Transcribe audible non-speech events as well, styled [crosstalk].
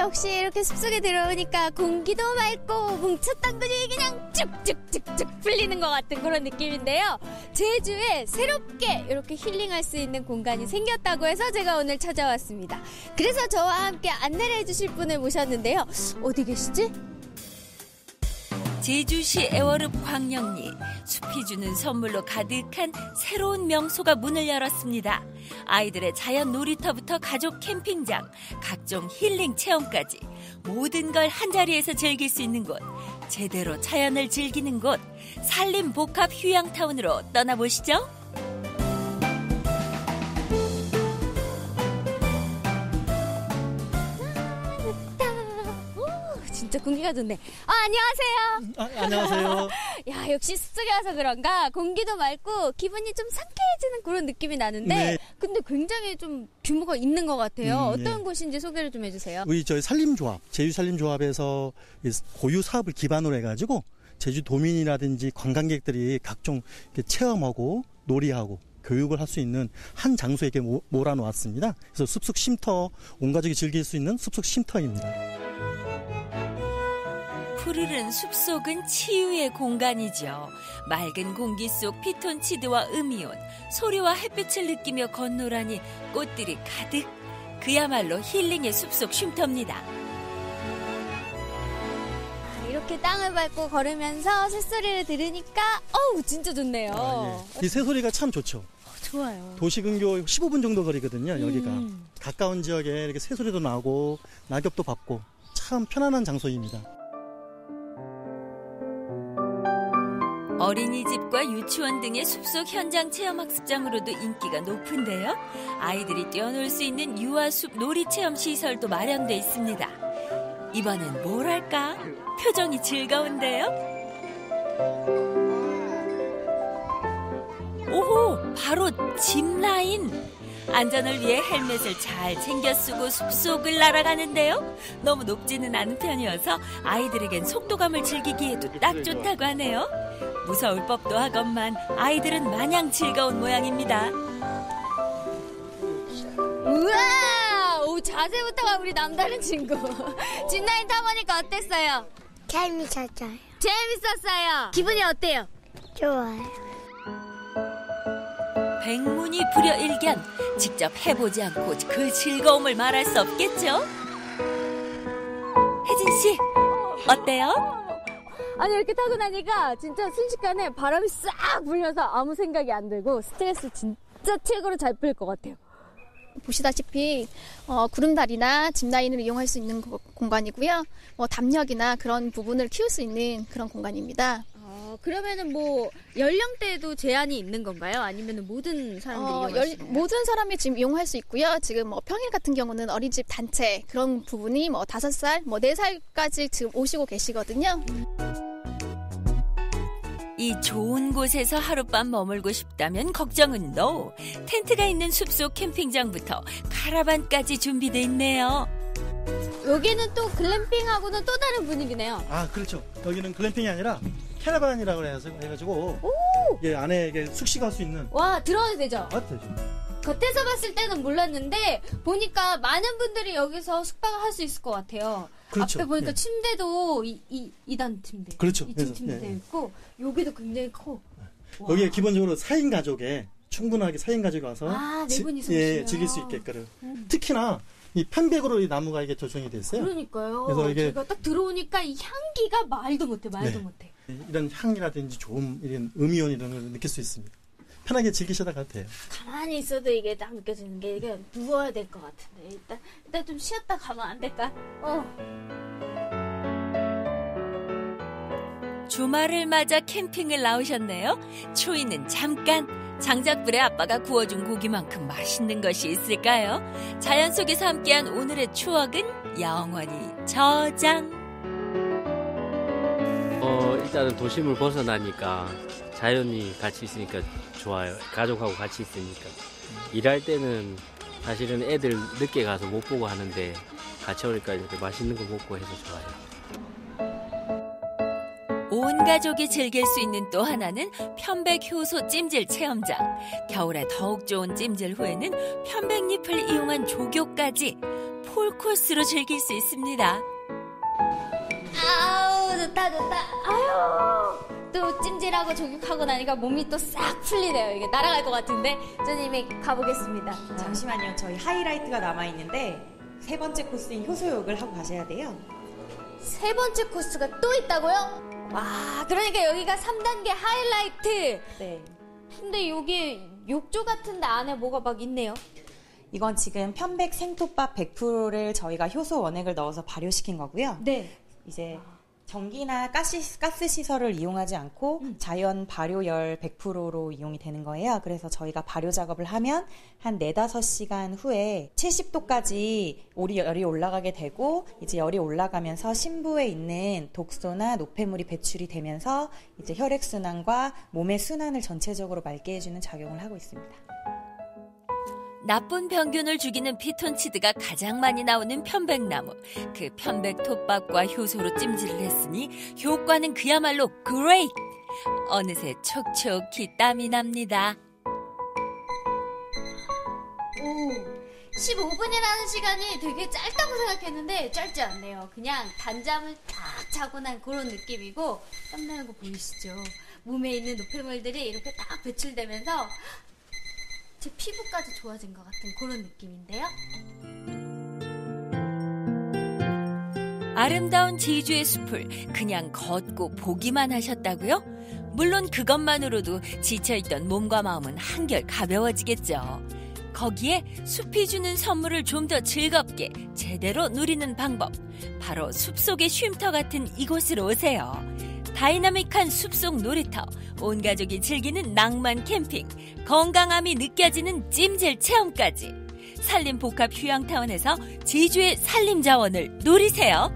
역시 이렇게 숲속에 들어오니까 공기도 맑고 뭉쳤던 근육이 그냥 쭉쭉쭉쭉 풀리는 것 같은 그런 느낌인데요. 제주에 새롭게 이렇게 힐링할 수 있는 공간이 생겼다고 해서 제가 오늘 찾아왔습니다. 그래서 저와 함께 안내를 해주실 분을 모셨는데요. 어디 계시지? 제주시 애월읍 광령리 숲이 주는 선물로 가득한 새로운 명소가 문을 열었습니다. 아이들의 자연 놀이터부터 가족 캠핑장, 각종 힐링 체험까지 모든 걸 한자리에서 즐길 수 있는 곳, 제대로 자연을 즐기는 곳, 산림 복합 휴양타운으로 떠나보시죠. 진짜 공기가 좋네. 아, 안녕하세요. 아, 안녕하세요. [laughs] 야, 역시 숲속에 와서 그런가 공기도 맑고 기분이 좀 상쾌해지는 그런 느낌이 나는데 네. 근데 굉장히 좀 규모가 있는 것 같아요. 음, 어떤 예. 곳인지 소개를 좀 해주세요. 우리 저희 산림조합, 제주산림조합에서 이 고유 사업을 기반으로 해가지고 제주 도민이라든지 관광객들이 각종 체험하고 놀이하고 교육을 할 수 있는 한 장소에 이렇게 모- 몰아놓았습니다. 그래서 숲속 쉼터, 온 가족이 즐길 수 있는 숲속 쉼터입니다. 푸르른 숲속은 치유의 공간이죠. 맑은 공기 속 피톤치드와 음이온, 소리와 햇빛을 느끼며 건노라니 꽃들이 가득. 그야말로 힐링의 숲속 쉼터입니다. 아, 이렇게 땅을 밟고 걸으면서 새소리를 들으니까 어우 진짜 좋네요. 아, 예. 이 새소리가 참 좋죠. 어, 좋아요. 도시근교 15분 정도 거리거든요, 여기가. 음. 가까운 지역에 이렇게 새소리도 나고, 낙엽도 밟고, 참 편안한 장소입니다. 어린이집과 유치원 등의 숲속 현장 체험학습장으로도 인기가 높은데요. 아이들이 뛰어놀 수 있는 유아숲 놀이체험 시설도 마련돼 있습니다. 이번엔 뭘 할까? 표정이 즐거운데요. 오호, 바로 짚라인. 안전을 위해 헬멧을 잘 챙겨 쓰고 숲속을 날아가는데요. 너무 높지는 않은 편이어서 아이들에겐 속도감을 즐기기에도 딱 좋다고 하네요. 무서울 법도 하건만 아이들은 마냥 즐거운 모양입니다. 우와! 오, 자세부터가 우리 남다른 친구. [laughs] 짚라인 타보니까 어땠어요? 재밌었어요. 재밌었어요. 기분이 어때요? 좋아요. 백문이 불여일견 직접 해보지 않고 그 즐거움을 말할 수 없겠죠? 혜진 씨 어때요? 아니 이렇게 타고 나니까 진짜 순식간에 바람이 싹 불면서 아무 생각이 안 들고 스트레스 진짜 최고로 잘 풀릴 것 같아요. 보시다시피 어, 구름다리나 짚라인을 이용할 수 있는 고- 공간이고요. 뭐 담력이나 그런 부분을 키울 수 있는 그런 공간입니다. 어, 그러면은 뭐 연령대에도 제한이 있는 건가요? 아니면은 모든 사람들이 어, 이용할 열- 수 있나요? 모든 사람이 지금 이용할 수 있고요. 지금 뭐 평일 같은 경우는 어린이집 단체 그런 부분이 뭐 다섯 살, 뭐 네 살까지 지금 오시고 계시거든요. 이 좋은 곳에서 하룻밤 머물고 싶다면 걱정은 NO. 텐트가 있는 숲속 캠핑장부터 카라반까지 준비돼 있네요. 여기는 또 글램핑하고는 또 다른 분위기네요. 아, 그렇죠. 여기는 글램핑이 아니라 캐러반이라고 해서 해가지고 예, 안에 이게 숙식할 수 있는 와 들어가도 되죠? 아, 되죠. 겉에서 봤을 때는 몰랐는데 보니까 많은 분들이 여기서 숙박을 할 수 있을 것 같아요. 그렇죠. 앞에 보니까 예. 침대도 이, 이, 2단 침대. 그렇죠. 2층 그래서, 침대 예, 예. 있고 여기도 굉장히 커. 와. 여기에 기본적으로 4인 가족에 충분하게 4인 가족이 와서 아, 네 지- 분이서 예. 즐길 수 있게끔. 음. 특히나 이 편백으로 이 나무가 이게 조성이 됐어요. 그러니까요. 그래서 이게- 제가 딱 들어오니까 이 향기가 말도 못해, 말도 네. 못해. 이런 향이라든지 좋음, 이런 음이온 이런 걸 느낄 수 있습니다. 편하게 즐기셔도 가도 돼요. 가만히 있어도 이게 딱 느껴지는 게 이게 누워야 될 것 같은데 일단 일단 좀 쉬었다 가면 안 될까? 어. 주말을 맞아 캠핑을 나오셨네요. 초이는 잠깐 장작불에 아빠가 구워준 고기만큼 맛있는 것이 있을까요? 자연 속에서 함께한 오늘의 추억은 영원히 저장. 어, 일단은 도심을 벗어나니까 자연이 같이 있으니까 좋아요. 가족하고 같이 있으니까. 일할 때는 사실은 애들 늦게 가서 못 보고 하는데 같이 오니까 이렇게 맛있는 거 먹고 해서 좋아요. 온 가족이 즐길 수 있는 또 하나는 편백 효소 찜질 체험장. 겨울에 더욱 좋은 찜질 후에는 편백잎을 이용한 조교까지 풀코스로 즐길 수 있습니다. 좋다 좋다 아유 또 찜질하고 조격하고 나니까 몸이 또 싹 풀리네요 이게 날아갈 것 같은데 저님이 가보겠습니다 잠시만요. 저희 하이라이트가 남아 있는데 세 번째 코스인 효소욕을 하고 가셔야 돼요. 세 번째 코스가 또 있다고요? 와 그러니까 여기가 3단계 하이라이트 네. 근데 여기 욕조 같은데 안에 뭐가 막 있네요 이건 지금 편백 생톱밥 100%를 저희가 효소 원액을 넣어서 발효시킨 거고요. 네 이제 전기나 가스, 가스 시설을 이용하지 않고 자연 발효열 100%로 이용이 되는 거예요. 그래서 저희가 발효 작업을 하면 한 4, 5시간 후에 70도까지 오리 열이 올라가게 되고 이제 열이 올라가면서 심부에 있는 독소나 노폐물이 배출이 되면서 이제 혈액순환과 몸의 순환을 전체적으로 맑게 해주는 작용을 하고 있습니다. 나쁜 병균을 죽이는 피톤치드가 가장 많이 나오는 편백나무. 그 편백 톱밥과 효소로 찜질을 했으니 효과는 그야말로 great! 어느새 촉촉히 땀이 납니다. 오 15분이라는 시간이 되게 짧다고 생각했는데 짧지 않네요 그냥 단잠을 딱 자고 난 그런 느낌이고 땀나는 거 보이시죠 몸에 있는 노폐물들이 이렇게 딱 배출되면서 제 피부까지 좋아진 것 같은 그런 느낌인데요 아름다운 제주의 숲을 그냥 걷고 보기만 하셨다고요? 물론 그것만으로도 지쳐있던 몸과 마음은 한결 가벼워지겠죠. 거기에 숲이 주는 선물을 좀 더 즐겁게 제대로 누리는 방법. 바로 숲속의 쉼터 같은 이곳으로 오세요. 다이나믹한 숲속 놀이터, 온 가족이 즐기는 낭만 캠핑, 건강함이 느껴지는 찜질 체험까지. 산림 복합 휴양타운에서 제주의 산림 자원을 누리세요.